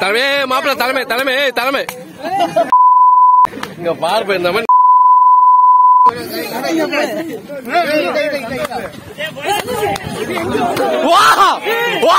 தலைமை மாப்பிள்ள தலைமை தலைமை ஏய், தலைமை. இங்க பார்ப்ப இந்த மாதிரி வா வா.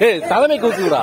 ஏய் தலைமை கூத்துடா